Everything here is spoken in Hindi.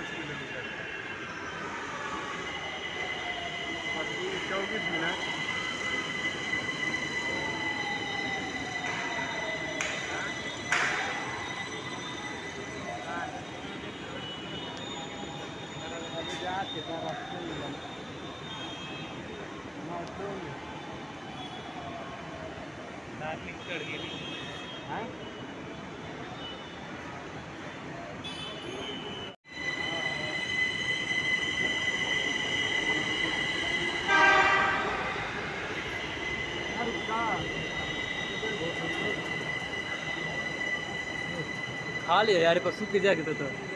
पाच किलोमीटर बाकी चौवीस मिनिट खाली है? यार पर सूख जाएगा तो, तो।